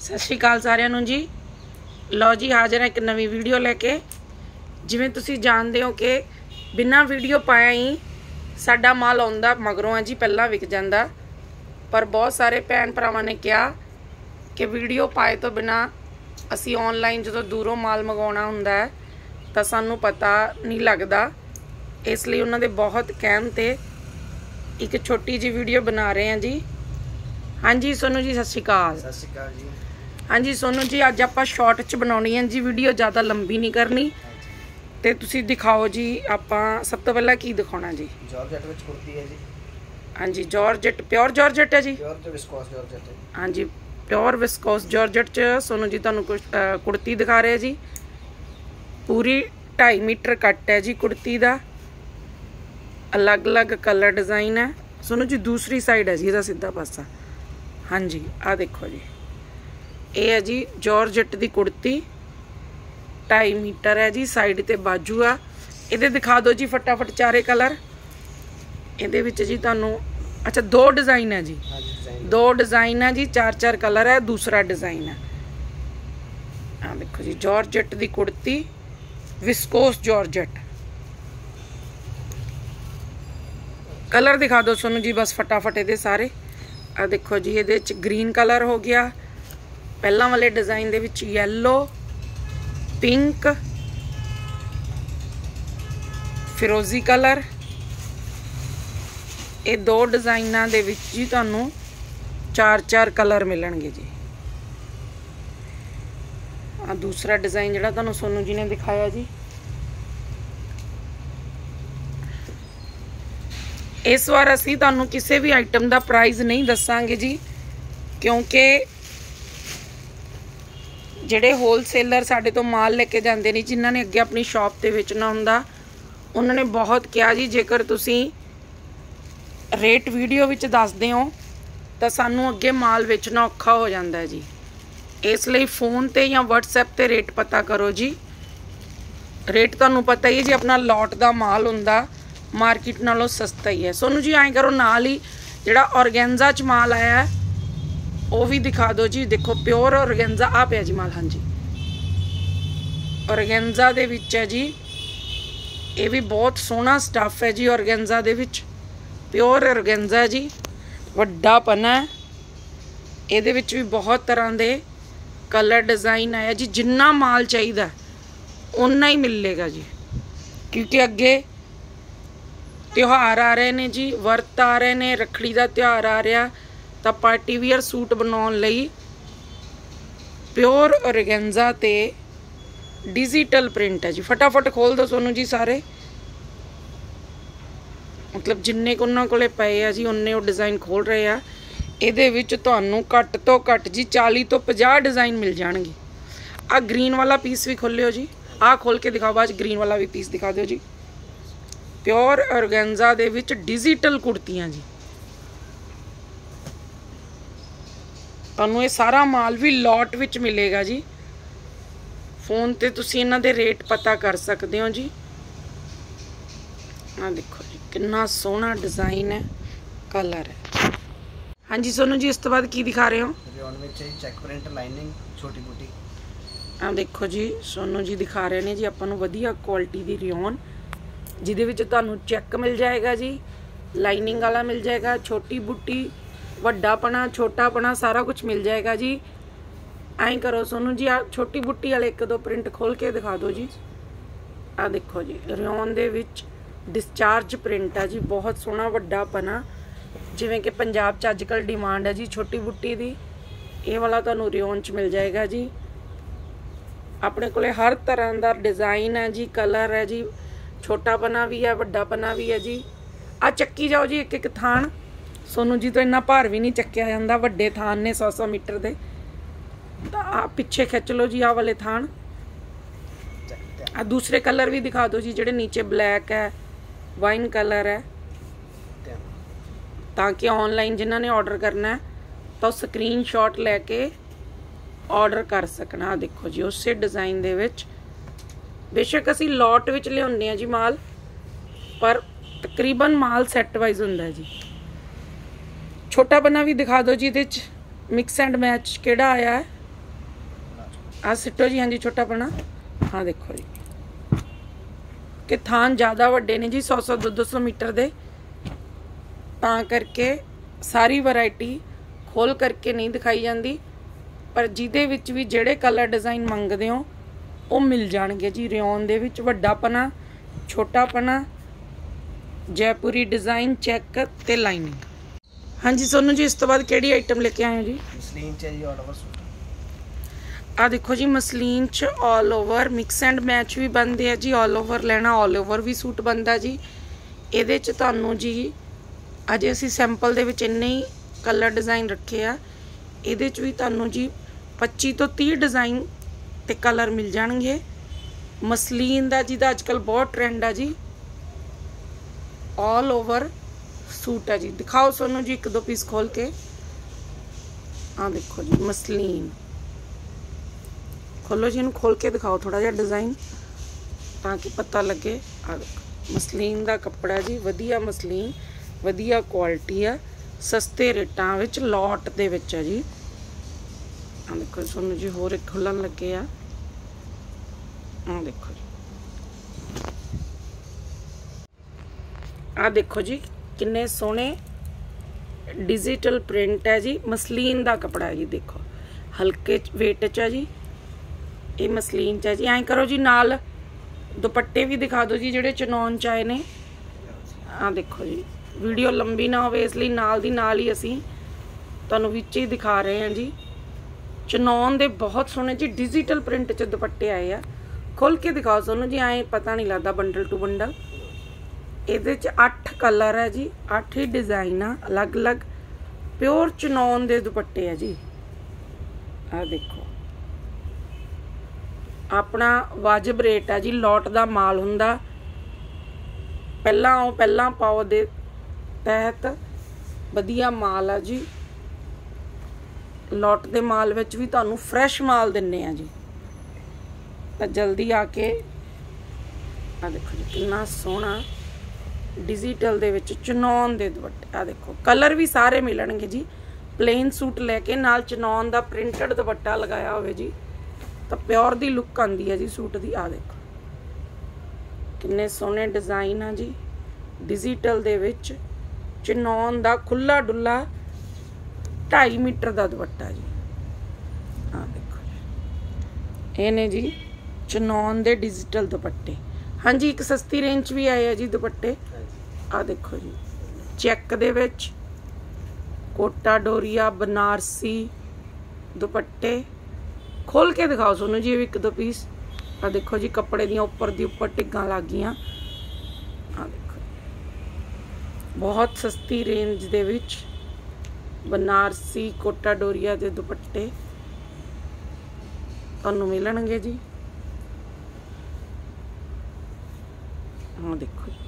ਸਤਿ ਸ਼੍ਰੀ ਅਕਾਲ ਸਾਰਿਆਂ ਨੂੰ ਜੀ। ਲਓ ਜੀ, ਹਾਜ਼ਰ ਹੈ ਇੱਕ ਨਵੀਂ ਵੀਡੀਓ ਲੈ ਕੇ। ਜਿਵੇਂ ਤੁਸੀਂ ਜਾਣਦੇ ਹੋ ਕਿ ਬਿਨਾਂ ਵੀਡੀਓ ਪਾਇਆ ਹੀ ਸਾਡਾ ਮਾਲ ਆਉਂਦਾ ਮਗਰੋਂ ਆ ਜੀ, ਪਹਿਲਾਂ ਵਿਕ ਜਾਂਦਾ। ਪਰ ਬਹੁਤ ਸਾਰੇ ਭੈਣ ਭਰਾਵਾਂ ਨੇ ਕਿਹਾ ਕਿ ਵੀਡੀਓ ਪਾਏ ਤੋਂ ਬਿਨਾ ਅਸੀਂ ਆਨਲਾਈਨ ਜਦੋਂ ਦੂਰੋਂ ਮਾਲ ਮੰਗਵਾਉਣਾ ਹੁੰਦਾ ਹੈ, ਤਾਂ ਸਾਨੂੰ ਪਤਾ ਨਹੀਂ ਲੱਗਦਾ। ਇਸ ਲਈ ਉਹਨਾਂ ਦੇ ਬਹੁਤ ਕਹਿਣ ਤੇ ਇੱਕ ਛੋਟੀ ਜਿਹੀ ਵੀਡੀਓ ਬਣਾ ਰਹੇ ਹਾਂ ਜੀ। ਹਾਂਜੀ ਸੋਨੂ ਜੀ ਸਤਿ ਸ਼੍ਰੀ ਅਕਾਲ। ਸਤਿ ਸ਼੍ਰੀ ਅਕਾਲ ਜੀ। ਹਾਂਜੀ ਸੋਨੂ ਜੀ ਅੱਜ ਆਪਾਂ ਸ਼ਾਰਟ ਚ ਬਣਾਉਣੀ ਹੈ ਜੀ ਵੀਡੀਓ ਜ਼ਿਆਦਾ ਲੰਬੀ ਨਹੀਂ ਕਰਨੀ। ਤੇ ਤੁਸੀਂ ਦਿਖਾਓ ਜੀ ਆਪਾਂ ਸਭ ਤੋਂ ਪਹਿਲਾਂ ਕੀ ਦਿਖਾਉਣਾ ਜੀ? ਜਾਰਜਟ ਵਿੱਚ ਕੁੜਤੀ ਹੈ ਜੀ। ਹਾਂਜੀ ਜਾਰਜਟ ਪਿਓਰ ਜਾਰਜਟ ਹੈ ਜੀ? ਪਿਓਰ ਤੇ ਵਿਸਕੋਸ ਜਾਰਜਟ ਹੈ ਹਾਂਜੀ ਪਿਓਰ ਵਿਸਕੋਸ ਜਾਰਜਟ ਚ ਸੋਨੂ ਜੀ ਤੁਹਾਨੂੰ ਕੁੜਤੀ ਦਿਖਾ ਰਹੇ ਜੀ। ਪੂਰੀ 2.5 ਮੀਟਰ ਕੱਟ ਹੈ ਜੀ ਕੁੜਤੀ ਦਾ। ਅਲੱਗ-ਅਲੱਗ ਕਲਰ ਡਿਜ਼ਾਈਨ ਹੈ। ਸੋਨੂ ਜੀ ਦੂਸਰੀ ਸਾਈਡ ਹੈ ਜੀ ਇਹਦਾ ਸਿੱਧਾ ਪਾਸਾ। ਹਾਂਜੀ ਆ ਦੇਖੋ ਜੀ। ਇਹ ਹੈ ਜੀ ਜਾਰਜਟ ਦੀ ਕੁੜਤੀ। 2.5 ਮੀਟਰ ਹੈ ਜੀ ਸਾਈਡ ਤੇ ਬਾਜੂ ਆ। ਇਹਦੇ ਦਿਖਾ ਦਿਓ ਜੀ ਫਟਾਫਟ ਚਾਰੇ ਕਲਰ ਇਹਦੇ ਵਿੱਚ ਜੀ ਤੁਹਾਨੂੰ ਅੱਛਾ ਦੋ ਡਿਜ਼ਾਈਨ ਹੈ ਜੀ। ਦੋ ਡਿਜ਼ਾਈਨ ਹੈ ਜੀ ਚਾਰ ਚਾਰ ਕਲਰ ਹੈ ਦੂਸਰਾ ਡਿਜ਼ਾਈਨ ਹੈ। ਆ ਦੇਖੋ ਜੀ ਜਾਰਜਟ ਦੀ ਕੁੜਤੀ ਵਿਸਕੋਸ ਜਾਰਜਟ ਕਲਰ ਦਿਖਾ ਦਿਓ ਤੁਹਾਨੂੰ ਜੀ ਬਸ ਫਟਾਫਟ ਇਹਦੇ ਸਾਰੇ। ਆ ਦੇਖੋ ਜੀ, ਇਹਦੇ ਚ ਗ੍ਰੀਨ ਕਲਰ ਹੋ ਗਿਆ। ਪਹਿਲਾਂ ਵਾਲੇ ਡਿਜ਼ਾਈਨ ਦੇ ਵਿੱਚ ਯੈਲੋ ਪਿੰਕ ਫਿਰੋਜ਼ੀ ਕਲਰ ਇਹ ਦੋ ਡਿਜ਼ਾਈਨਾਂ ਦੇ ਵਿੱਚ ਜੀ ਤੁਹਾਨੂੰ ਚਾਰ ਚਾਰ ਕਲਰ ਮਿਲਣਗੇ ਜੀ। ਆ ਦੂਸਰਾ ਡਿਜ਼ਾਈਨ ਜਿਹੜਾ ਤੁਹਾਨੂੰ ਸੋਨੂ ਜੀ ਨੇ ਦਿਖਾਇਆ ਜੀ ਇਸ ਵਾਰ ਅਸੀਂ ਤੁਹਾਨੂੰ ਕਿਸੇ ਵੀ ਆਈਟਮ ਦਾ ਪ੍ਰਾਈਸ ਨਹੀਂ ਦੱਸਾਂਗੇ ਜੀ, ਕਿਉਂਕਿ ਜਿਹੜੇ ਹੋਲਸੇਲਰ ਸਾਡੇ ਤੋਂ ਮਾਲ ਲੈ ਕੇ ਜਾਂਦੇ ਨੇ, ਜਿਨ੍ਹਾਂ ਨੇ ਅੱਗੇ ਆਪਣੀ ਸ਼ਾਪ ਤੇ ਵੇਚਣਾ ਹੁੰਦਾ, ਉਹਨਾਂ ਨੇ ਬਹੁਤ ਕਿਹਾ ਜੀ, ਜੇਕਰ ਤੁਸੀਂ ਰੇਟ ਵੀਡੀਓ ਵਿੱਚ ਦੱਸਦੇ ਹੋ, ਤਾਂ ਸਾਨੂੰ ਅੱਗੇ ਮਾਲ ਵੇਚਣਾ ਔਖਾ ਹੋ ਜਾਂਦਾ ਹੈ ਜੀ। ਇਸ ਲਈ ਫੋਨ ਤੇ ਜਾਂ WhatsApp ਤੇ ਰੇਟ ਪਤਾ ਕਰੋ ਜੀ। ਰੇਟ ਤੁਹਾਨੂੰ ਪਤਾ ਹੀ ਹੈ ਜੀ, ਆਪਣਾ ਲੋਟ ਦਾ ਮਾਲ ਹੁੰਦਾ। ਮਾਰਕੀਟ ਨਾਲੋਂ ਸਸਤਾ ਹੀ ਹੈ। ਸੋਨੂੰ ਜੀ, ਐਂ ਕਰੋ, ਨਾਲ ਹੀ ਜਿਹੜਾ ਔਰਗੈਂਜ਼ਾ ਚ ਮਾਲ ਆਇਆ ਉਹ ਵੀ ਦਿਖਾ ਦਿਓ ਜੀ। ਦੇਖੋ, ਪਿਓਰ ਔਰਗੈਂਜ਼ਾ ਆ ਪਿਆ ਜੀ ਮਾਲ, ਹਾਂਜੀ। ਔਰਗੈਂਜ਼ਾ ਦੇ ਵਿੱਚ ਹੈ ਜੀ, ਇਹ ਵੀ ਬਹੁਤ ਸੋਹਣਾ ਸਟੱਫ ਹੈ ਜੀ ਔਰਗੈਂਜ਼ਾ ਦੇ ਵਿੱਚ। ਪਿਓਰ ਔਰਗੈਂਜ਼ਾ ਜੀ, ਵੱਡਾ ਪਨਾ ਇਹਦੇ ਵਿੱਚ ਵੀ ਬਹੁਤ ਤਰ੍ਹਾਂ ਦੇ ਕਲਰ ਡਿਜ਼ਾਈਨ ਆਇਆ ਜੀ। ਜਿੰਨਾ ਮਾਲ ਚਾਹੀਦਾ ਉਨਾ ਹੀ ਮਿਲੇਗਾ ਜੀ। ਕਿਉਂਕਿ ਅੱਗੇ ਤਿਉਹਾਰ ਆ ਰਹੇ ਨੇ ਜੀ, ਵਰਤ ਆ ਰਹੇ ਨੇ, ਰੱਖੜੀ ਦਾ ਤਿਉਹਾਰ ਆ ਰਿਹਾ। ਤਾਂ ਪਾਰਟੀ ਵੀਅਰ ਸੂਟ ਬਣਾਉਣ ਲਈ ਪਿਓਰ ਔਰਗੈਂਜ਼ਾ ਤੇ ਡਿਜੀਟਲ ਪ੍ਰਿੰਟ ਹੈ ਜੀ। ਫਟਾਫਟ ਖੋਲ ਦੋ ਸੋਨੂੰ ਜੀ ਸਾਰੇ। ਮਤਲਬ ਜਿੰਨੇ ਕੁ ਉਹਨਾਂ ਕੋਲੇ ਪਏ ਆ ਜੀ ਉਹਨੇ ਉਹ ਡਿਜ਼ਾਈਨ ਖੋਲ ਰਹੇ ਆ। ਇਹਦੇ ਵਿੱਚ ਤੁਹਾਨੂੰ ਘੱਟ ਤੋਂ ਘੱਟ ਜੀ 40 ਤੋਂ 50 ਡਿਜ਼ਾਈਨ ਮਿਲ ਜਾਣਗੇ। ਆ ਗ੍ਰੀਨ ਵਾਲਾ ਪੀਸ ਵੀ ਖੋਲਿਓ ਜੀ। ਆ ਖੋਲ ਕੇ ਦਿਖਾਓ, ਬਾਅਦ ਗ੍ਰੀਨ ਵਾਲਾ ਵੀ ਪੀਸ ਦਿਖਾ ਦਿਓ ਜੀ। ਪਿਓਰ ਔਰਗੈਂਜ਼ਾ ਦੇ ਵਿੱਚ ਡਿਜੀਟਲ ਕੁੜਤੀਆਂ ਜੀ। ਤੁਹਾਨੂੰ ਇਹ ਸਾਰਾ ਮਾਲ ਵੀ ਲੋਟ ਵਿੱਚ ਮਿਲੇਗਾ ਜੀ। ਫੋਨ ਤੇ ਤੁਸੀਂ ਇਹਨਾਂ ਦੇ ਰੇਟ ਪਤਾ ਕਰ ਸਕਦੇ ਹੋ ਜੀ। ਆ ਦੇਖੋ ਜੀ ਕਿੰਨਾ ਸੋਹਣਾ ਡਿਜ਼ਾਈਨ ਹੈ ਕਲਰ ਹੈ। ਹਾਂਜੀ ਸੋਨੂੰ ਜੀ ਇਸ ਤੋਂ ਬਾਅਦ ਕੀ ਦਿਖਾ ਰਹੇ ਹੋ? ਰਿਓਨ ਵਿੱਚ ਚੈੱਕ ਪ੍ਰਿੰਟ ਲਾਈਨਿੰਗ ਛੋਟੀ ਬੂਟੀ। ਆ ਦੇਖੋ ਜੀ ਸੋਨੂੰ ਜੀ ਦਿਖਾ ਰਹੇ ਨੇ ਜੀ ਆਪਾਂ ਨੂੰ ਵਧੀਆ ਕੁਆਲਿਟੀ ਦੀ ਰਿਓਨ। ਜਿਹਦੇ ਵਿੱਚ ਤੁਹਾਨੂੰ ਚੈੱਕ ਮਿਲ ਜਾਏਗਾ ਜੀ, ਲਾਈਨਿੰਗ ਵਾਲਾ ਮਿਲ ਜਾਏਗਾ, ਛੋਟੀ ਬੁੱਟੀ, ਵੱਡਾਪਣਾ, ਛੋਟਾਪਣਾ, ਸਾਰਾ ਕੁਝ ਮਿਲ ਜਾਏਗਾ ਜੀ। ਐਂ ਕਰੋ, ਸੋਨੂੰ ਜੀ, ਆ ਛੋਟੀ ਬੁੱਟੀ ਵਾਲੇ ਇੱਕ ਦੋ ਪ੍ਰਿੰਟ ਖੋਲ ਕੇ ਦਿਖਾ ਦਿਓ ਜੀ। ਆ ਦੇਖੋ ਜੀ, ਰਿਓਨ ਦੇ ਵਿੱਚ ਡਿਸਚਾਰਜ ਪ੍ਰਿੰਟ ਆ ਜੀ, ਬਹੁਤ ਸੋਹਣਾ ਵੱਡਾਪਣਾ। ਜਿਵੇਂ ਕਿ ਪੰਜਾਬ 'ਚ ਅੱਜਕੱਲ ਡਿਮਾਂਡ ਹੈ ਜੀ ਛੋਟੀ ਬੁੱਟੀ ਦੀ। ਇਹ ਵਾਲਾ ਤੁਹਾਨੂੰ ਰਿਓਨ 'ਚ ਮਿਲ ਜਾਏਗਾ ਜੀ। ਆਪਣੇ ਕੋਲੇ ਹਰ ਤਰ੍ਹਾਂ ਦਾ ਡਿਜ਼ਾਈਨ ਹੈ ਜੀ ਕਲਰ ਹੈ ਜੀ ਛੋਟਾ ਪਨਾ ਵੀ ਹੈ ਵੱਡਾ ਪਨਾ ਵੀ ਹੈ ਜੀ। ਆ ਚੱਕੀ ਜਾਓ ਜੀ ਇੱਕ ਇੱਕ ਥਾਨ। ਸੋਨੂੰ ਜੀ ਤੋਂ ਇੰਨਾ ਭਾਰ ਵੀ ਨਹੀਂ ਚੱਕਿਆ ਜਾਂਦਾ, ਵੱਡੇ ਥਾਨ ਨੇ 100-100 ਮੀਟਰ ਦੇ। ਤਾਂ ਆ ਪਿੱਛੇ ਖਿੱਚ ਲਓ ਜੀ ਆ ਵਾਲੇ ਥਾਨ। ਆ ਦੂਸਰੇ ਕਲਰ ਵੀ ਦਿਖਾ ਦਿਓ ਜੀ, ਜਿਹੜੇ ਨੀਚੇ ਬਲੈਕ ਹੈ, ਵਾਈਨ ਕਲਰ ਹੈ। ਤਾਂ ਕਿ ਆਨਲਾਈਨ ਜਿਨ੍ਹਾਂ ਨੇ ਆਰਡਰ ਕਰਨਾ ਹੈ, ਤਾਂ ਉਹ ਸਕਰੀਨਸ਼ਾਟ ਲੈ ਕੇ ਆਰਡਰ ਕਰ ਸਕਣਾ। ਆਹ ਦੇਖੋ ਜੀ, ਉਸੇ ਡਿਜ਼ਾਈਨ ਦੇ ਵਿੱਚ ਬੇਸ਼ੱਕ ਅਸੀਂ ਲੋਟ ਵਿੱਚ ਲਿਆਉਂਦੇ ਆ ਜੀ ਮਾਲ, ਪਰ ਤਕਰੀਬਨ ਮਾਲ ਸੈੱਟ ਵਾਈਜ਼ ਹੁੰਦਾ ਜੀ। ਛੋਟਾ ਬਣਾ ਵੀ ਦਿਖਾ ਦਿਓ ਜੀ ਇਹਦੇ ਚ ਮਿਕਸ ਐਂਡ ਮੈਚ ਕਿਹੜਾ ਆਇਆ ਹੈ? ਆ ਸਿੱਟੋ ਜੀ, ਹਾਂਜੀ ਛੋਟਾ ਪਣਾ ਹਾਂ, ਦੇਖੋ ਜੀ। ਕਿ ਥਾਨ ਜ਼ਿਆਦਾ ਵੱਡੇ ਨੇ ਜੀ 100 100 200 ਮੀਟਰ ਦੇ। ਤਾਂ ਕਰਕੇ ਸਾਰੀ ਵੈਰਾਈਟੀ ਖੋਲ ਕਰਕੇ ਨਹੀਂ ਦਿਖਾਈ ਜਾਂਦੀ, ਪਰ ਜਿਹਦੇ ਵਿੱਚ ਵੀ ਜਿਹੜੇ ਕਲਰ ਡਿਜ਼ਾਈਨ ਮੰਗਦੇ ਹੋ ਉਹ ਮਿਲ ਜਾਣਗੇ ਜੀ ਰਿਓਨ ਦੇ ਵਿੱਚ ਵੱਡਾ ਪਨਾ ਛੋਟਾ ਪਨਾ ਜੈਪੁਰੀ ਡਿਜ਼ਾਈਨ ਚੈੱਕ ਤੇ ਲਾਈਨਿੰਗ ਹਾਂਜੀ ਸੋਨੂੰ ਜੀ ਇਸ ਤੋਂ ਬਾਅਦ ਕਿਹੜੀ ਆਈਟਮ ਲੈ ਕੇ ਆਏ ਹੋ ਜੀ? ਮਸਲੀਨ ਚ ਜੀ ਆਲ ਓਵਰ ਸੂਟ। ਆ ਦੇਖੋ ਜੀ ਮਸਲੀਨ ਚ all over mix and match ਵੀ ਬੰਦੇ ਆ ਜੀ ਆਲ ਓਵਰ ਲੈਣਾ ਆਲ ਓਵਰ ਵੀ ਸੂਟ ਬੰਦਾ ਜੀ। ਇਹਦੇ ਚ ਤੁਹਾਨੂੰ ਜੀ ਅਜੇ ਅਸੀਂ ਸੈਂਪਲ ਦੇ ਵਿੱਚ ਇੰਨੇ ਹੀ ਕਲਰ ਡਿਜ਼ਾਈਨ ਰੱਖੇ ਆ। ਇਹਦੇ ਚ ਵੀ ਤੁਹਾਨੂੰ ਜੀ 25 ਤੋਂ 30 ਡਿਜ਼ਾਈਨ ਤੇ ਕਲਰ ਮਿਲ ਜਾਣਗੇ। ਮਸਲੀਨ ਦਾ ਜਿਹਦਾ ਅੱਜਕੱਲ ਬਹੁਤ ਟ੍ਰੈਂਡ ਆ ਜੀ। ਆਲ ਓਵਰ ਸੂਟ ਆ ਜੀ। ਦਿਖਾਓ ਸੋਨੂੰ ਜੀ ਇੱਕ ਦੋ ਪੀਸ ਖੋਲ ਕੇ। ਆ ਦੇਖੋ ਜੀ, ਮਸਲੀਨ। ਖੋਲੋ ਜੀ, ਇਹਨੂੰ ਖੋਲ ਕੇ ਦਿਖਾਓ ਥੋੜਾ ਜਿਹਾ ਡਿਜ਼ਾਈਨ ਤਾਂ ਕਿ ਪਤਾ ਲੱਗੇ। ਆ ਦੇਖੋ, ਮਸਲੀਨ ਦਾ ਕੱਪੜਾ ਜੀ, ਵਧੀਆ ਮਸਲੀਨ, ਵਧੀਆ ਕੁਆਲਿਟੀ ਆ। ਸਸਤੇ ਰੇਟਾਂ ਵਿੱਚ ਲੋਟ ਦੇ ਵਿੱਚ ਆ ਜੀ। ਆ ਦੇਖੋ ਤੁਹਾਨੂੰ ਜੀ ਹੋਰ ਇੱਕ ਖੁੱਲਣ ਲੱਗੇ ਆ। ਆ ਦੇਖੋ ਜੀ। ਆ ਦੇਖੋ ਜੀ, ਕਿੰਨੇ ਸੋਹਣੇ ਡਿਜੀਟਲ ਪ੍ਰਿੰਟ ਹੈ ਜੀ, ਮਸਲੀਨ ਦਾ ਕਪੜਾ ਹੈ ਜੀ, ਦੇਖੋ। ਹਲਕੇ weight ਚ ਹੈ ਜੀ, ਇਹ ਮਸਲੀਨ ਚ ਹੈ ਜੀ। ਐਂ ਕਰੋ ਜੀ, ਨਾਲ ਦੁਪੱਟੇ ਵੀ ਦਿਖਾ ਦਿਓ ਜੀ, ਜਿਹੜੇ ਚਨੌਨ ਚ ਆਏ ਨੇ। ਆ ਦੇਖੋ ਜੀ ਵੀਡੀਓ ਲੰਬੀ ਨਾ ਹੋਵੇ, ਇਸ ਲਈ ਨਾਲ ਦੀ ਨਾਲ ਹੀ ਅਸੀਂ ਤੁਹਾਨੂੰ ਵਿੱਚ ਹੀ ਦਿਖਾ ਰਹੇ ਹਾਂ ਜੀ। ਚਨੌਨ ਦੇ ਬਹੁਤ ਸੋਹਣੇ ਜੀ ਡਿਜੀਟਲ ਪ੍ਰਿੰਟ ਚ ਦੁਪੱਟੇ ਆਏ ਆ। ਖੋਲ ਕੇ ਦਿਖਾਓ ਤੁਹਾਨੂੰ ਜੀ, ਐਂ ਪਤਾ ਨਹੀਂ ਲੱਗਦਾ ਬੰਡਲ ਟੂ ਬੰਡਲ। ਇਹਦੇ ਚ 8 ਕਲਰ ਹੈ ਜੀ 8 ਹੀ ਡਿਜ਼ਾਈਨ ਆ, ਅਲੱਗ-ਅਲੱਗ। ਪਿਓਰ ਚਨੌਨ ਦੇ ਦੁਪੱਟੇ ਆ ਜੀ। ਆ ਦੇਖੋ। ਆਪਣਾ ਵਾਜਬ ਰੇਟ ਹੈ ਜੀ, ਲੋਟ ਦਾ ਮਾਲ ਹੁੰਦਾ। ਪਹਿਲਾਂ ਆਓ ਪਹਿਲਾਂ ਪਾਓ ਦੇ ਤਹਿਤ ਵਧੀਆ ਮਾਲ ਆ ਜੀ। ਲੋਟ ਦੇ ਮਾਲ ਵਿੱਚ ਵੀ ਤੁਹਾਨੂੰ ਫਰੈਸ਼ ਮਾਲ ਦਿੰਨੇ ਆ ਜੀ। ਤਾਂ ਜਲਦੀ ਆ ਕੇ ਆ ਦੇਖੋ ਜੀ, ਕਿੰਨਾ ਸੋਹਣਾ ਡਿਜੀਟਲ ਦੇ ਵਿੱਚ ਚਨੌਨ ਦੇ ਦੁਪੱਟੇ, ਆ ਦੇਖੋ ਕਲਰ ਵੀ ਸਾਰੇ ਮਿਲਣਗੇ ਜੀ। ਪਲੇਨ ਸੂਟ ਲੈ ਕੇ ਨਾਲ ਚਨੌਨ ਦਾ ਪ੍ਰਿੰਟਡ ਦੁਪੱਟਾ ਲਗਾਇਆ ਹੋਵੇ ਜੀ, ਤਾਂ ਪਿਓਰ ਦੀ ਲੁੱਕ ਆਂਦੀ ਹੈ ਜੀ ਸੂਟ ਦੀ, ਆ ਦੇਖੋ। ਕਿੰਨੇ ਸੋਹਣੇ ਡਿਜ਼ਾਈਨ ਆ ਜੀ। ਡਿਜੀਟਲ ਦੇ ਵਿੱਚ ਚਨੌਨ ਦਾ ਖੁੱਲਾ ਡੁੱਲਾ 2.5 ਮੀਟਰ ਦਾ ਦੁਪੱਟਾ ਜੀ। ਆ ਦੇਖੋ ਜੀ। ਇਹ ਨੇ ਜੀ ਚਨੌਨ ਦੇ ਡਿਜੀਟਲ ਦੁਪੱਟੇ। ਹਾਂਜੀ, ਇੱਕ ਸਸਤੀ ਰੇਂਜ 'ਚ ਵੀ ਆਏ ਆ ਜੀ ਦੁਪੱਟੇ। ਆ ਦੇਖੋ ਜੀ। ਚੈੱਕ ਦੇ ਵਿੱਚ ਕੋਟਾ ਡੋਰੀਆ ਬਨਾਰਸੀ ਦੁਪੱਟੇ। ਖੋਲ ਕੇ ਦਿਖਾਓ ਸੋਨੂੰ ਜੀ ਇੱਕ ਦੋ ਪੀਸ ਆ ਦੇਖੋ ਜੀ, ਕੱਪੜੇ ਦੀਆਂ ਉੱਪਰ ਦੀ ਉੱਪਰ ਟਿੱਗਾਂ ਲੱਗ ਗਈਆਂ ਆ ਦੇਖੋ ਬਹੁਤ ਸਸਤੀ ਰੇਂਜ ਦੇ ਵਿੱਚ ਬਨਾਰਸੀ ਕੋਟਾ ਡੋਰੀਆ ਦੇ ਦੁਪੱਟੇ। ਤੁਹਾਨੂੰ ਮਿਲਣਗੇ ਜੀ। ਹਾਂ, ਦੇਖੋ ਜੀ।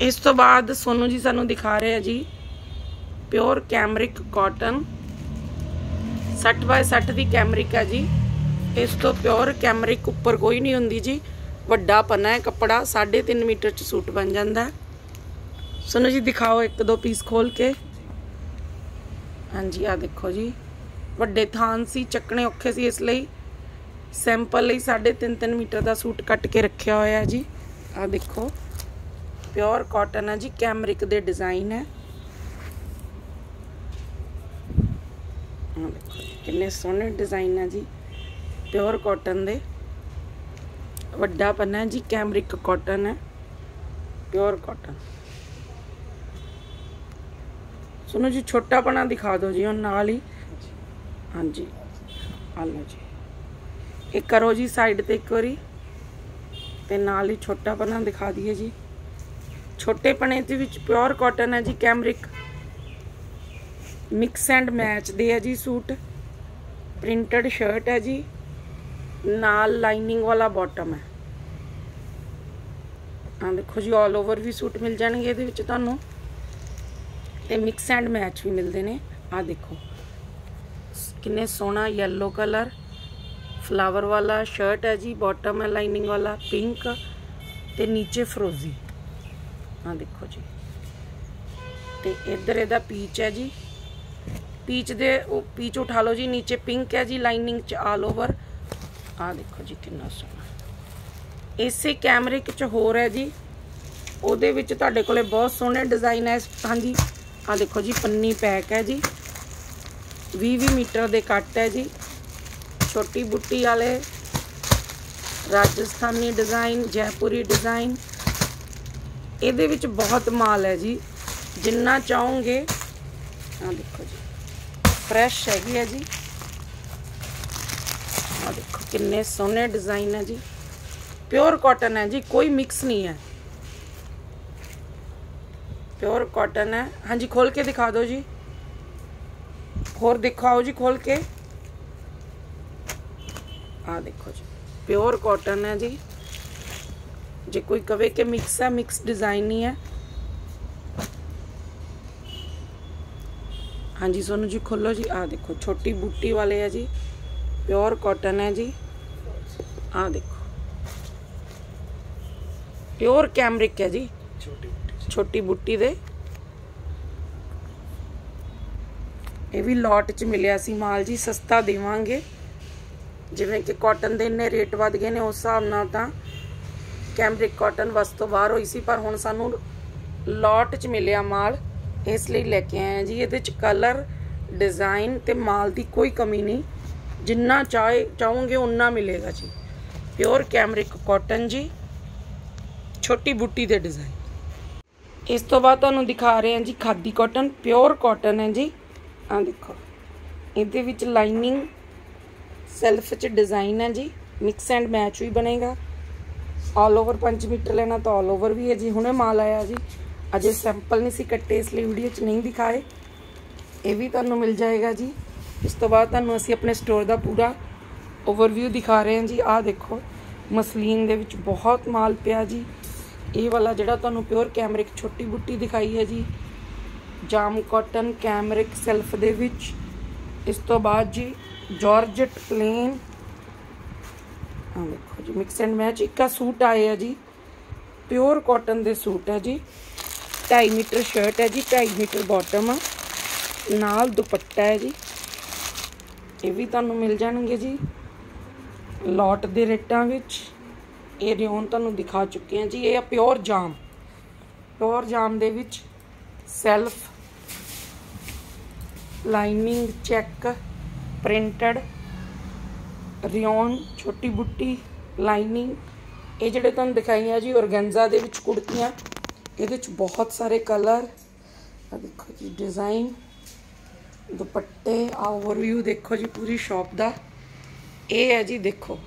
ਇਸ ਤੋਂ ਬਾਅਦ ਸੋਨੂ ਜੀ ਸਾਨੂੰ ਦਿਖਾ ਰਹੇ ਆ ਜੀ, ਪਿਓਰ ਕੈਮਰਿਕ ਕਾਟਨ। 60 ਬਾਏ 60 ਦੀ ਕੈਮਰਿਕ ਹੈ ਜੀ। ਇਸ ਤੋਂ ਪਿਓਰ ਕੈਮਰਿਕ ਉੱਪਰ ਕੋਈ ਨਹੀਂ ਹੁੰਦੀ ਜੀ। ਵੱਡਾ ਪਨਾ ਹੈ ਕੱਪੜਾ 3.5 ਮੀਟਰ ਚ ਸੂਟ ਬਣ ਜਾਂਦਾ। ਹੈ। ਜੀ, ਦਿਖਾਓ ਇੱਕ ਦੋ ਪੀਸ ਖੋਲ ਕੇ। ਹਾਂਜੀ ਆ ਦੇਖੋ ਜੀ। ਵੱਡੇ ਥਾਨ ਸੀ, ਚੱਕਣੇ ਔਖੇ ਸੀ ਇਸ ਲਈ। ਸੈਂਪਲ ਲਈ 3.5 ਮੀਟਰ ਦਾ ਸੂਟ ਕੱਟ ਕੇ ਰੱਖਿਆ ਹੋਇਆ ਜੀ। ਆ ਦੇਖੋ ਪਿਓਰ ਕਾਟਨ ਹੈ ਜੀ, ਕੈਮਰਿਕ ਦੇ ਡਿਜ਼ਾਈਨ ਹੈ। ਕਿੰਨੇ ਸੋਹਣੇ ਡਿਜ਼ਾਈਨ ਹੈ ਜੀ ਪਿਓਰ ਕਾਟਨ ਦੇ। ਵੱਡਾ ਪੰਨਾ ਹੈ ਜੀ, ਕੈਮਰਿਕ ਕਾਟਨ ਹੈ ਪਿਓਰ ਕਾਟਨ ਸੁਣੋ ਜੀ ਛੋਟਾ ਪਣਾ ਦਿਖਾ ਦਿਓ ਜੀ, ਉਹ ਨਾਲ ਹੀ। ਹਾਂਜੀ। ਆ ਲਓ ਜੀ। ਇਹ ਕਰੋ ਜੀ ਸਾਈਡ ਤੇ ਇੱਕ ਵਾਰੀ ਤੇ ਨਾਲ ਹੀ ਛੋਟਾ ਪਨਾ ਦਿਖਾ ਦਈਏ ਜੀ ਛੋਟੇ ਪਣੇ ਦੇ ਵਿੱਚ ਪਿਓਰ ਕਾਟਨ ਹੈ ਜੀ ਕੈਮਰਿਕ ਮਿਕਸ ਐਂਡ ਮੈਚ ਦੇ ਹੈ ਜੀ ਸੂਟ ਪ੍ਰਿੰਟਡ ਸ਼ਰਟ ਹੈ ਜੀ ਨਾਲ ਲਾਈਨਿੰਗ ਵਾਲਾ ਬਾਟਮ ਹੈ ਆ ਦੇਖੋ ਜੀ ਆਲ ਓਵਰ ਵੀ ਸੂਟ ਮਿਲ ਜਾਣਗੇ ਇਹਦੇ ਵਿੱਚ ਤੁਹਾਨੂੰ ਤੇ ਮਿਕਸ ਐਂਡ ਮੈਚ ਵੀ ਮਿਲਦੇ ਨੇ ਆ ਦੇਖੋ ਕਿੰਨੇ ਸੋਹਣਾ yellow ਕਲਰ ਫਲਾਵਰ ਵਾਲਾ ਸ਼ਰਟ ਹੈ ਜੀ ਬਾਟਮ ਹੈ ਲਾਈਨਿੰਗ ਵਾਲਾ ਪਿੰਕ ਤੇ ਨੀਚੇ ਫਰੋਜ਼ੀ ਆ ਦੇਖੋ ਜੀ। ਤੇ ਇੱਧਰ ਇਹਦਾ ਪੀਚ ਹੈ ਜੀ। ਪੀਚ ਦੇ ਉਹ ਪੀਚ ਉਠਾ ਲਓ ਜੀ, ਨੀਚੇ ਪਿੰਕ ਹੈ ਜੀ ਲਾਈਨਿੰਗ ਚ ਆਲ ਓਵਰ ਆ ਦੇਖੋ ਜੀ, ਕਿੰਨਾ ਸੋਹਣਾ। ਇਸੇ ਕੈਮਰੇ ਚ ਹੋਰ ਹੈ ਜੀ। ਉਹਦੇ ਵਿੱਚ ਤੁਹਾਡੇ ਕੋਲੇ ਬਹੁਤ ਸੋਹਣੇ ਡਿਜ਼ਾਈਨ ਹੈ। ਹਾਂਜੀ ਆ ਦੇਖੋ ਜੀ, ਪੰਨੀ ਪੈਕ ਹੈ ਜੀ। 20 20 ਮੀਟਰ ਦੇ ਕੱਟ ਹੈ ਜੀ। ਛੋਟੀ ਬੁੱਟੀ ਵਾਲੇ। ਰਾਜਸਥਾਨੀ ਡਿਜ਼ਾਈਨ ਜੈਪੁਰੀ ਡਿਜ਼ਾਈਨ ਇਹਦੇ ਵਿੱਚ ਬਹੁਤ ਮਾਲ ਹੈ ਜੀ। ਜਿੰਨਾ ਚਾਹੋਗੇ। ਆ ਦੇਖੋ ਜੀ। ਫਰੈਸ਼ ਹੈਗੀ ਹੈ ਜੀ। ਆ ਦੇਖੋ ਕਿੰਨੇ ਸੋਹਣੇ ਡਿਜ਼ਾਈਨ ਹੈ ਜੀ। ਪਿਓਰ ਕਾਟਨ ਹੈ ਜੀ, ਕੋਈ ਮਿਕਸ ਨਹੀਂ ਹੈ। ਪਿਓਰ ਕਾਟਨ ਹੈ। ਹਾਂਜੀ ਖੋਲ ਕੇ ਦਿਖਾ ਦਿਓ ਜੀ। ਹੋਰ ਦਿਖਾਓ ਜੀ ਖੋਲ ਕੇ। ਆ ਦੇਖੋ ਜੀ ਪਿਓਰ ਕਾਟਨ ਹੈ ਜੀ ਜੇ ਕੋਈ ਕਵੇ ਕਿ ਮਿਕਸ ਹੈ ਮਿਕਸ ਡਿਜ਼ਾਈਨ ਨਹੀਂ ਹੈ ਹਾਂਜੀ ਸੋਨੂੰ ਜੀ ਖੋਲੋ ਜੀ ਆ ਦੇਖੋ ਛੋਟੀ ਬੂਟੀ ਵਾਲੇ ਹੈ ਜੀ ਪਿਓਰ ਕਾਟਨ ਹੈ ਜੀ ਆ ਦੇਖੋ ਪਿਓਰ ਕੈਮਰਿਕ ਹੈ ਜੀ ਛੋਟੀ ਛੋਟੀ ਬੁੱਟੀ ਦੇ ਇਹ ਵੀ ਲੋਟ 'ਚ ਮਿਲਿਆ ਸੀ ਮਾਲ ਜੀ ਸਸਤਾ ਦੇਵਾਂਗੇ ਜਿਵੇਂ ਕਿ ਕਾਟਨ ਦੇ ਇੰਨੇ ਰੇਟ ਵੱਧ ਗਏ ਨੇ, ਉਸ ਹਿਸਾਬ ਨਾਲ ਤਾਂ ਕੈਮਰਿਕ ਕਾਟਨ ਵਸ ਤੋਂ ਬਾਹਰ ਹੋਈ ਸੀ, ਪਰ ਹੁਣ ਸਾਨੂੰ ਲੋਟ 'ਚ ਮਿਲਿਆ ਮਾਲ, ਇਸ ਲਈ ਲੈ ਕੇ ਆਏ ਹਾਂ ਜੀ। ਇਹਦੇ 'ਚ ਕਲਰ ਡਿਜ਼ਾਈਨ ਤੇ ਮਾਲ ਦੀ ਕੋਈ ਕਮੀ ਨਹੀਂ। ਜਿੰਨਾ ਚਾਹੇ, ਚਾਹੋਗੇ ਉਨਾ ਮਿਲੇਗਾ ਜੀ। ਪਿਓਰ ਕੈਮਰਿਕ ਕਾਟਨ ਜੀ, ਛੋਟੀ ਬੁੱਟੀ ਦੇ ਡਿਜ਼ਾਈਨ ਇਸ ਤੋਂ ਬਾਅਦ ਤੁਹਾਨੂੰ ਦਿਖਾ ਰਹੇ ਹਾਂ ਜੀ, ਖਾਦੀ ਕਾਟਨ ਪਿਓਰ ਕਾਟਨ ਹੈ ਜੀ। ਆ ਦੇਖੋ, ਇਹਦੇ ਵਿੱਚ ਲਾਈਨਿੰਗ ਸੈਲਫ ਚ ਡਿਜ਼ਾਈਨ ਹੈ ਜੀ ਮਿਕਸ ਐਂਡ ਮੈਚ ਵੀ ਬਣੇਗਾ। ਆਲ ਓਵਰ 5 ਮੀਟਰ ਲੈਣਾ ਤਾਂ ਆਲ ਓਵਰ ਵੀ ਹੈ ਜੀ। ਹੁਣੇ ਮਾਲ ਆਇਆ ਜੀ। ਅਜੇ ਸੈਂਪਲ ਨਹੀਂ ਸੀ ਕੱਟੇ, ਇਸ ਲਈ ਵੀਡੀਓ 'ਚ ਨਹੀਂ ਦਿਖਾਏ। ਇਹ ਵੀ ਤੁਹਾਨੂੰ ਮਿਲ ਜਾਏਗਾ ਜੀ। ਇਸ ਤੋਂ ਬਾਅਦ ਤੁਹਾਨੂੰ ਅਸੀਂ ਆਪਣੇ ਸਟੋਰ ਦਾ ਪੂਰਾ ਓਵਰਵਿਊ ਦਿਖਾ ਰਹੇ ਹਾਂ ਜੀ। ਆਹ ਦੇਖੋ, ਮਸਲੀਨ ਦੇ ਵਿੱਚ ਬਹੁਤ ਮਾਲ ਪਿਆ ਜੀ। ਇਹ ਵਾਲਾ ਜਿਹੜਾ ਤੁਹਾਨੂੰ ਪਿਓਰ ਕੈਮਰਿਕ ਛੋਟੀ ਬੁੱਟੀ ਦਿਖਾਈ ਹੈ ਜੀ। ਜਾਮ ਕਾਟਨ ਕੈਮਰਿਕ ਸੈਲਫ ਦੇ ਵਿੱਚ। ਇਸ ਤੋਂ ਬਾਅਦ ਜੀ ਜਾਰਜਟ ਪਲੇਨ ਆ ਦੇਖੋ ਜੀ ਮਿਕਸ ਐਂਡ ਮੈਚ ਇੱਕਾ ਸੂਟ ਆਏ ਆ ਜੀ ਪਿਓਰ ਕਾਟਨ ਦੇ ਸੂਟ ਹੈ ਜੀ। 2.5 ਮੀਟਰ ਸ਼ਰਟ ਹੈ ਜੀ 2.5 ਮੀਟਰ ਬਾਟਮ ਆ। ਨਾਲ ਦੁਪੱਟਾ ਹੈ ਜੀ। ਇਹ ਵੀ ਤੁਹਾਨੂੰ ਮਿਲ ਜਾਣਗੇ ਜੀ। ਲੋਟ ਦੇ ਰੇਟਾਂ ਵਿੱਚ। ਇਹ ਰਿਓਨ ਤੁਹਾਨੂੰ ਦਿਖਾ ਚੁੱਕੇ ਹਾਂ ਜੀ। ਇਹ ਆ ਪਿਓਰ ਜਾਮ। ਪਿਓਰ ਜਾਮ ਦੇ ਵਿੱਚ self lining check, printed, rayon, ਛੋਟੀ ਬੁੱਟੀ, ਲਾਈਨਿੰਗ। ਇਹ ਜਿਹੜੇ ਤੁਹਾਨੂੰ ਦਿਖਾਈਆਂ ਜੀ ਔਰਗੈਂਜ਼ਾ ਦੇ ਵਿੱਚ ਕੁੜਤੀਆਂ, ਇਹਦੇ ਵਿੱਚ ਬਹੁਤ ਸਾਰੇ ਕਲਰ। ਆ ਦੇਖੋ ਜੀ ਡਿਜ਼ਾਈਨ। ਦੁਪੱਟੇ ਆ ਓਵਰਵਿਊ ਦੇਖੋ ਜੀ ਪੂਰੀ ਸ਼ਾਪ ਦਾ। ਇਹ ਹੈ ਜੀ ਦੇਖੋ,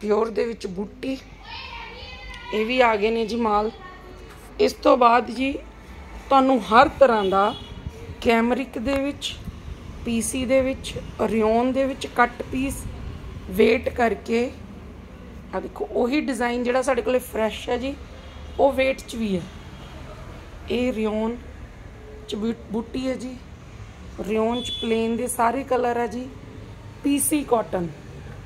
ਪਿਓਰ ਦੇ ਵਿੱਚ ਬੂਟੀ। ਇਹ ਵੀ ਆ ਗਏ ਨੇ ਜੀ ਮਾਲ। ਇਸ ਤੋਂ ਬਾਅਦ ਜੀ ਤੁਹਾਨੂੰ ਹਰ ਤਰ੍ਹਾਂ ਦਾ ਕੈਮਰਿਕ ਦੇ ਵਿੱਚ ਪੀਸੀ ਦੇ ਵਿੱਚ, ਰਿਓਨ ਦੇ ਵਿੱਚ ਕੱਟ ਪੀਸ ਵੇਟ ਕਰਕੇ। ਆ ਦੇਖੋ, ਉਹੀ ਡਿਜ਼ਾਈਨ ਜਿਹੜਾ ਸਾਡੇ ਕੋਲੇ ਫਰੈਸ਼ ਹੈ ਜੀ, ਉਹ ਵੇਟ 'ਚ ਵੀ ਹੈ। ਇਹ ਰਿਓਨ ਚ ਬੂ- ਬੂਟੀ ਹੈ ਜੀ। ਰਿਓਨ ਚ ਪਲੇਨ ਦੇ ਸਾਰੇ ਕਲਰ ਹੈ ਜੀ। ਪੀਸੀ ਕਾਟਨ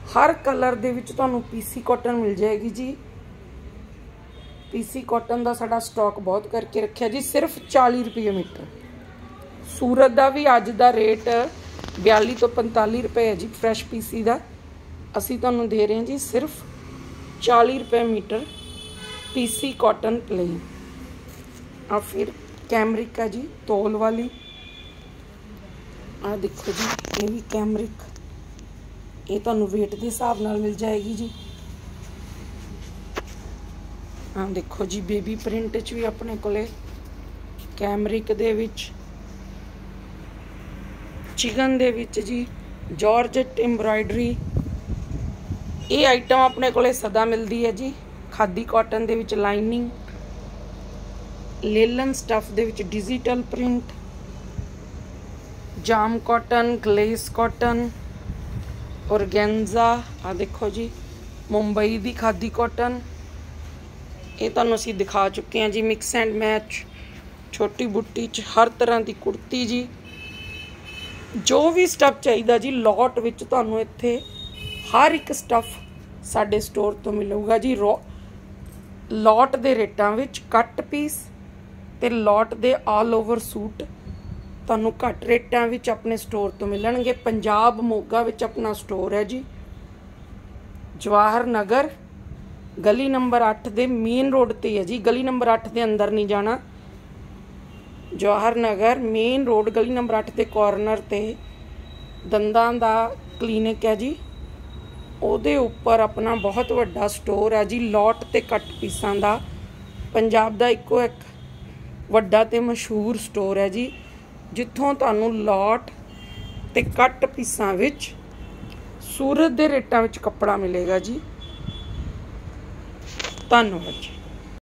ਹਰ ਕਲਰ ਦੇ ਵਿੱਚ ਤੁਹਾਨੂੰ ਪੀਸੀ ਕਾਟਨ ਮਿਲ ਜਾਏਗੀ ਜੀ। ਪੀਸੀ ਕਾਟਨ ਦਾ ਸਾਡਾ ਸਟਾਕ ਬਹੁਤ ਕਰਕੇ ਰੱਖਿਆ ਜੀ, ਸਿਰਫ 40 ਰੁਪਏ ਮੀਟਰ। ਸੂਰਤ ਦਾ ਵੀ ਅੱਜ ਦਾ ਰੇਟ 42 ਤੋਂ 45 ਰੁਪਏ ਹੈ ਜੀ ਫਰੈਸ਼ ਪੀਸੀ ਦਾ। ਅਸੀਂ ਤੁਹਾਨੂੰ ਦੇ ਰਹੇ ਹਾਂ ਜੀ ਸਿਰਫ 40 ਰੁਪਏ ਮੀਟਰ ਪੀਸੀ ਕਾਟਨ ਪਲੇਨ ਆ ਫਿਰ ਕੈਮਰਿਕ ਹੈ ਜੀ, ਤੋਲ ਵਾਲੀ। ਆ ਦੇਖੋ ਜੀ, ਇਹ ਵੀ ਕੈਮਰਿਕ। ਇਹ ਤੁਹਾਨੂੰ weight ਦੇ ਹਿਸਾਬ ਨਾਲ ਮਿਲ ਜਾਏਗੀ ਜੀ। ਆ ਦੇਖੋ ਜੀ ਬੇਬੀ ਪ੍ਰਿੰਟ ਚ ਵੀ ਆਪਣੇ ਕੋਲੇ। ਕੈਮਰਿਕ ਦੇ ਵਿੱਚ। ਚਿਕਨ ਦੇ ਵਿੱਚ ਜੀ ਜਾਰਜਟ ਐਮਬਰਾਇਡਰੀ ਇਹ ਆਈਟਮ ਆਪਣੇ ਕੋਲੇ ਸਦਾ ਮਿਲਦੀ ਹੈ ਜੀ। ਖਾਦੀ ਕਾਟਨ ਦੇ ਵਿੱਚ ਲਾਈਨਿੰਗ ਲੇਲਨ ਸਟਫ ਦੇ ਵਿੱਚ ਡਿਜੀਟਲ ਪ੍ਰਿੰਟ ਜਾਮ ਕਾਟਨ ਗਲੇਸ ਕਾਟਨ ਔਰਗੈਂਜ਼ਾ ਆ ਦੇਖੋ ਜੀ, ਮੁੰਬਈ ਦੀ ਖਾਦੀ ਕਾਟਨ ਇਹ ਤੁਹਾਨੂੰ ਅਸੀਂ ਦਿਖਾ ਚੁੱਕੇ ਹਾਂ ਜੀ ਮਿਕਸ ਐਂਡ ਮੈਚ ਛੋਟੀ ਬੁੱਟੀ ਚ ਹਰ ਤਰ੍ਹਾਂ ਦੀ ਕੁੜਤੀ ਜੀ। ਜੋ ਵੀ ਸਟੱਫ ਚਾਹੀਦਾ ਜੀ ਲੋਟ ਵਿੱਚ ਤੁਹਾਨੂੰ ਇੱਥੇ ਹਰ ਇੱਕ ਸਟੱਫ ਸਾਡੇ ਸਟੋਰ ਤੋਂ ਮਿਲੂਗਾ ਜੀ। ਲੋਟ ਦੇ ਰੇਟਾਂ ਵਿੱਚ ਕੱਟ ਪੀਸ ਤੇ ਲੋਟ ਦੇ ਆਲ ਓਵਰ ਸੂਟ ਤੁਹਾਨੂੰ ਘੱਟ ਰੇਟਾਂ ਵਿੱਚ ਆਪਣੇ ਸਟੋਰ ਤੋਂ ਮਿਲਣਗੇ। ਪੰਜਾਬ ਮੋਗਾ ਵਿੱਚ ਆਪਣਾ ਸਟੋਰ ਹੈ ਜੀ। ਜਵਾਹਰ ਨਗਰ, ਗਲੀ ਨੰਬਰ 8 ਦੇ ਮੇਨ ਰੋਡ ਤੇ ਹੈ ਜੀ। ਗਲੀ ਨੰਬਰ 8 ਦੇ ਅੰਦਰ ਨਹੀਂ ਜਾਣਾ। ਜਵਾਹਰ ਨਗਰ ਮੇਨ ਰੋਡ ਗਲੀ ਨੰਬਰ 8 ਤੇ ਕਾਰਨਰ ਤੇ ਦੰਦਾਂ ਦਾ ਕਲੀਨਿਕ ਹੈ ਜੀ। ਉਹਦੇ ਉੱਪਰ ਆਪਣਾ ਬਹੁਤ ਵੱਡਾ ਸਟੋਰ ਹੈ ਜੀ ਲੋਟ ਤੇ ਕੱਟ ਪੀਸਾਂ ਦਾ। ਪੰਜਾਬ ਦਾ ਇੱਕੋ ਇੱਕ ਵੱਡਾ ਤੇ ਮਸ਼ਹੂਰ ਸਟੋਰ ਹੈ ਜੀ, ਜਿੱਥੋਂ ਤੁਹਾਨੂੰ ਲੋਟ ਤੇ ਕੱਟ ਪੀਸਾਂ ਵਿੱਚ ਸੂਰਤ ਦੇ ਰੇਟਾਂ ਵਿੱਚ ਕੱਪੜਾ ਮਿਲੇਗਾ ਜੀ। ਧੰਨਵਾਦ ਜੀ।